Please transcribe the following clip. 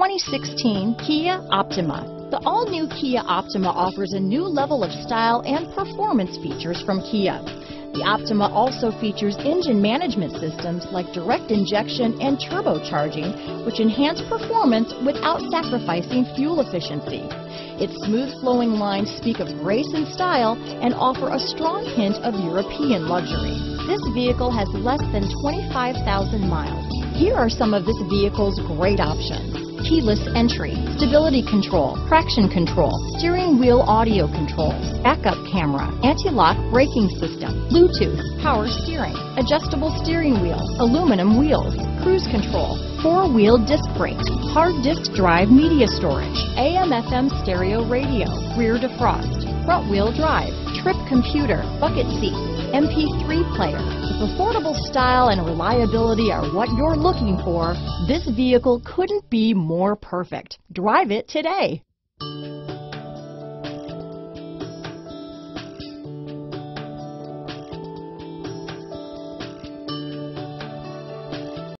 2016 Kia Optima. The all-new Kia Optima offers a new level of style and performance features from Kia. The Optima also features engine management systems like direct injection and turbocharging, which enhance performance without sacrificing fuel efficiency. Its smooth flowing lines speak of grace and style and offer a strong hint of European luxury. This vehicle has less than 25,000 miles. Here are some of this vehicle's great options keyless entry, stability control, traction control, steering wheel audio controls, backup camera, anti-lock braking system, Bluetooth, power steering, adjustable steering wheel, aluminum wheels, cruise control, four-wheel disc brakes, hard disk drive media storage, AM FM stereo radio, rear defrost, front wheel drive, trip computer, bucket seats, MP3 player. If affordable style and reliability are what you're looking for, this vehicle couldn't be more perfect. Drive it today.